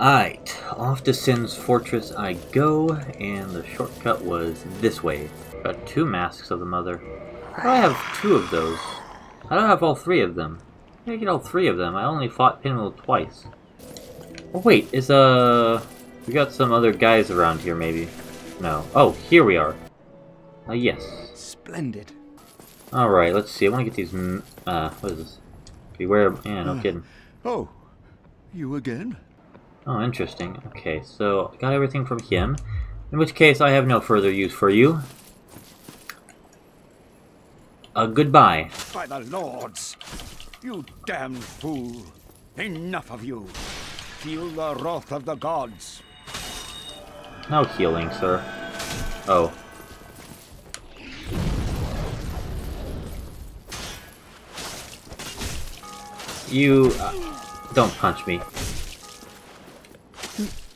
Alright, off to Sen's Fortress I go, and the shortcut was this way. Got two Masks of the Mother. I have two of those? I don't have all three of them? I get all three of them? I only fought Pinwheel twice. Oh wait, is uh... We got some other guys around here maybe. No. Oh, here we are. Uh, yes. Splendid. Alright, let's see. I want to get these... Uh, what is this? Beware... Yeah, no Uh. kidding. Oh, you again? Oh, interesting. Okay, so I got everything from him. In which case, I have no further use for you. Uh, goodbye. By the lords! You damned fool! Enough of you! Feel the wrath of the gods! No healing, sir. Oh. You... Uh, don't punch me.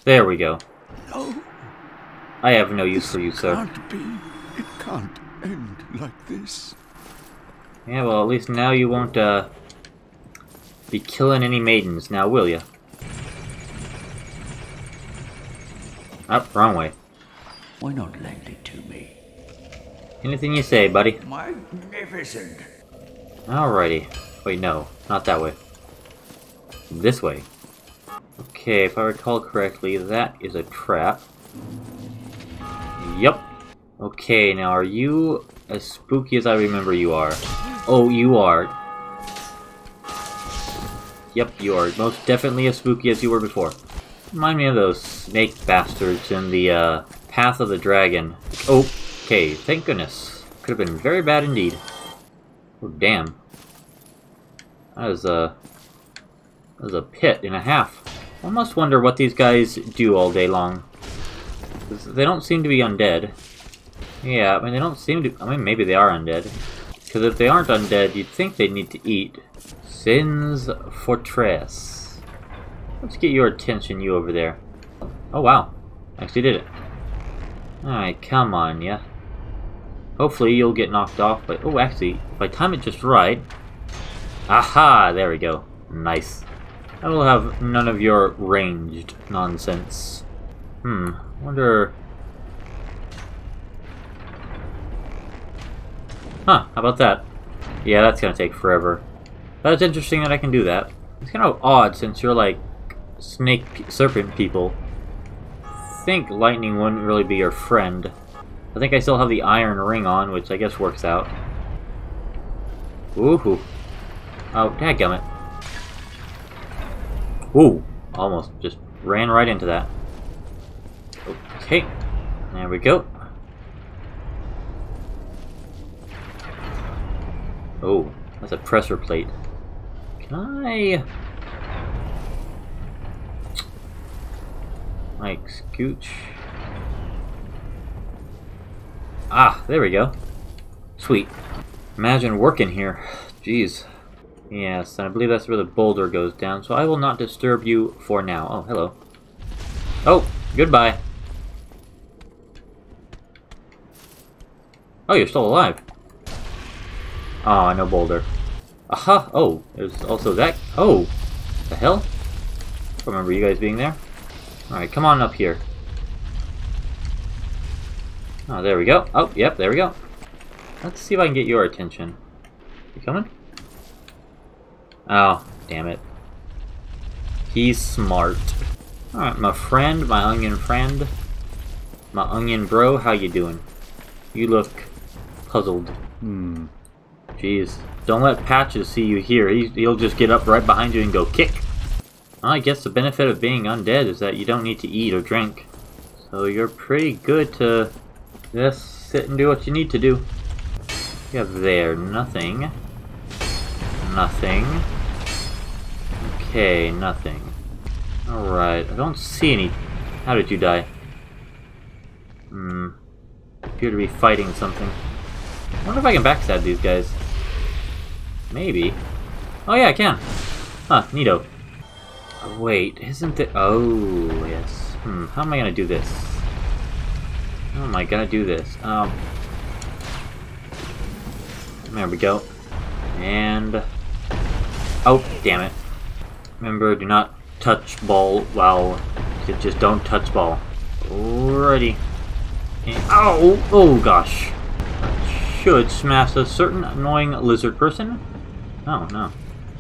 There we go. No, I have no use for you, sir. can't be. It can't end like this. Yeah, well, at least now you won't, uh... be killing any maidens, now will ya? Up, wrong way. Why not lend it to me? Anything you say, buddy. Magnificent! Alrighty. Wait, no. Not that way. This way. Okay, if I recall correctly, that is a trap. Yup. Okay, now are you as spooky as I remember you are? Oh, you are. Yep, you are most definitely as spooky as you were before. Remind me of those snake bastards in the, uh, Path of the Dragon. Oh, Okay, thank goodness. Could have been very bad indeed. Oh, damn. That is a... That is a pit and a half. I must wonder what these guys do all day long. They don't seem to be undead. Yeah, I mean, they don't seem to... I mean, maybe they are undead. Because if they aren't undead, you'd think they'd need to eat. Sen's Fortress. Let's get your attention, you over there. Oh, wow. Actually did it. Alright, come on, yeah. Hopefully you'll get knocked off, but... Oh, actually, if I time it just right... Aha! There we go. Nice. I will have none of your ranged nonsense. Hmm, wonder... Huh, how about that? Yeah, that's gonna take forever. That's interesting that I can do that. It's kind of odd since you're like snake pe- serpent people. think lightning wouldn't really be your friend. I think I still have the iron ring on, which I guess works out. Woohoo. Oh, dadgummit. Ooh, almost just ran right into that. Okay, there we go. Oh, that's a presser plate. Can I... Like, scooch? Ah, there we go. Sweet. Imagine working here. Jeez. Yes, and I believe that's where the boulder goes down, so I will not disturb you for now. Oh, hello. Oh, goodbye. Oh, you're still alive. Oh, no boulder. Aha! Oh, there's also that. Oh! The hell? Remember you guys being there. Alright, come on up here. Oh, there we go. Oh, yep, there we go. Let's see if I can get your attention. You coming? Oh, damn it. He's smart. Alright, my friend, my onion friend. My onion bro, how you doing? You look puzzled. Hmm. Jeez. Don't let Patches see you here. He, he'll just get up right behind you and go kick. Well, I guess the benefit of being undead is that you don't need to eat or drink. So you're pretty good to just sit and do what you need to do. You have there nothing. Nothing. Okay, nothing. Alright, I don't see any... How did you die? Hmm. Appear to be fighting something. I wonder if I can backstab these guys. Maybe. Oh yeah, I can. Huh, neato. Wait, isn't it? Oh, yes. Hmm, how am I gonna do this? How am I gonna do this? Um. There we go. And... Oh, damn it. Remember, do not touch ball while Just don't touch ball. Alrighty. And, oh, oh gosh. Should smash a certain annoying lizard person. Oh, no.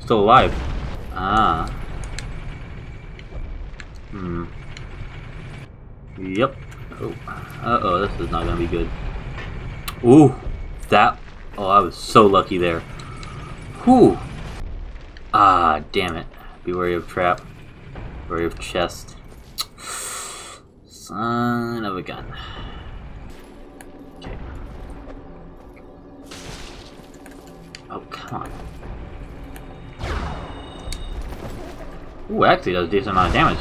Still alive. Ah. Hmm. Yep. Oh. Uh-oh, this is not gonna be good. Ooh. That... Oh, I was so lucky there. Whew. Ah, damn it. Be wary of trap. Wary of chest. Son of a gun. Okay. Oh, come on. Ooh, actually does a decent amount of damage.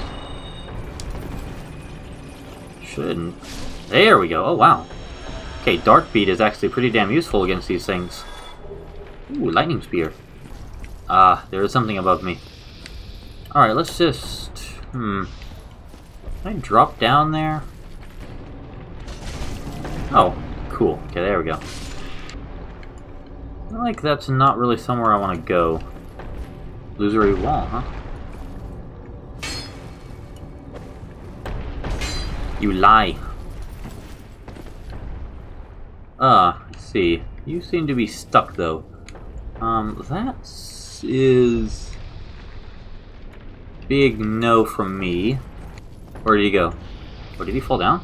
Shouldn't. There we go. Oh, wow. Okay, Dark Bead is actually pretty damn useful against these things. Ooh, Lightning Spear. Ah, there is something above me. Alright, let's just... Hmm. Can I drop down there? Oh, cool. Okay, there we go. I like that's not really somewhere I want to go. Illusory wall, huh? You lie. Ah, uh, see. You seem to be stuck, though. Um, that is... Big no from me. Where did he go? Or did he fall down?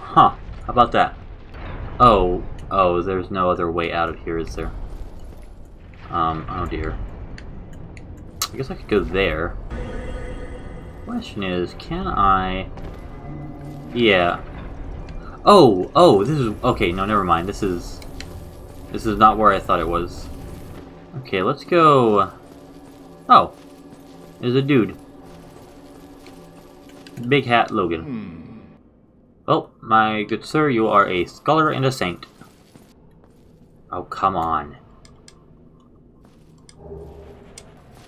Huh. How about that? Oh. Oh, there's no other way out of here, is there? Um, oh dear. I guess I could go there. Question is, can I... Yeah. Oh, oh, this is... Okay, no, never mind. This is... This is not where I thought it was. Okay, let's go... Oh. There's a dude. Big Hat Logan. Hmm. Oh, my good sir, you are a scholar and a saint. Oh, come on.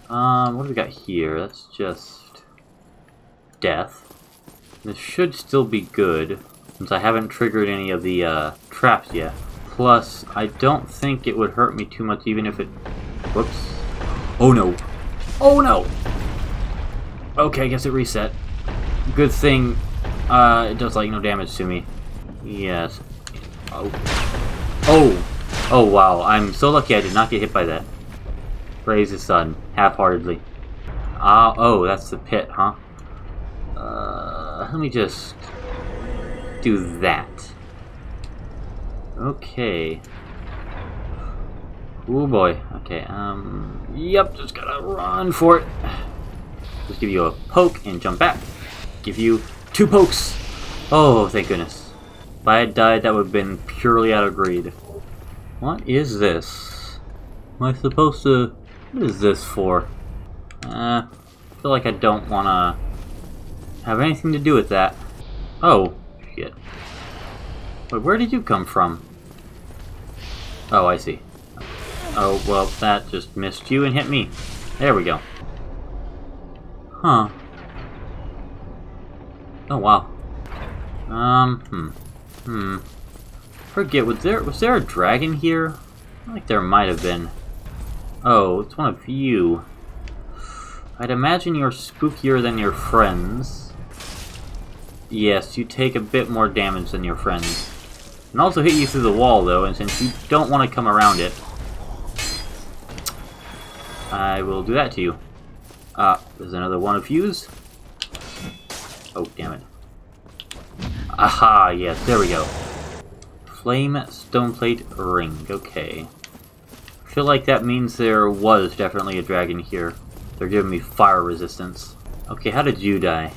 Um, what do we got here? That's just... Death. This should still be good, since I haven't triggered any of the uh, traps yet. Plus, I don't think it would hurt me too much even if it... Whoops. Oh no. Oh no! Okay, I guess it reset. Good thing uh, it does like no damage to me. Yes. Oh. Oh! Oh wow, I'm so lucky I did not get hit by that. Praise the sun, half-heartedly. Ah, uh, oh, that's the pit, huh? Uh, let me just do that. Okay. Oh boy. Okay, um, yep, just gotta run for it. Just give you a poke and jump back. Give you two pokes. Oh, thank goodness. If I had died, that would have been purely out of greed. What is this? Am I supposed to... What is this for? Uh, I feel like I don't want to have anything to do with that. Oh, shit. Wait, where did you come from? Oh, I see. Oh, well, that just missed you and hit me. There we go. Huh. Oh, wow. Um, hmm. Hmm. Forget, was there, was there a dragon here? I like there might have been. Oh, it's one of you. I'd imagine you're spookier than your friends. Yes, you take a bit more damage than your friends. And also hit you through the wall, though, and since you don't want to come around it, I will do that to you. Ah, there's another one of yous. Oh, damn it. Aha, yes, there we go. Flame Stoneplate Ring, okay. I feel like that means there was definitely a dragon here. They're giving me fire resistance. Okay, how did you die?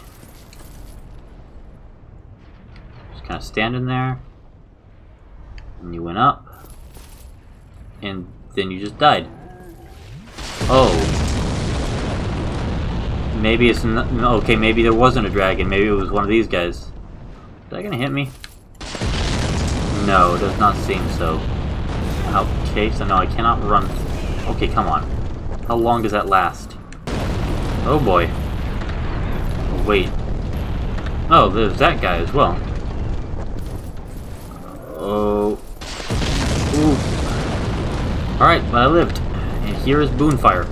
Just kind of standing there. And you went up. And then you just died. Oh. Maybe it's not, okay. Maybe there wasn't a dragon. Maybe it was one of these guys. Is that gonna hit me? No, it does not seem so. Okay, so no, I cannot run. Okay, come on. How long does that last? Oh boy. Oh, wait. Oh, there's that guy as well. Oh. Ooh. Alright, well, I lived. And here is Bonfire.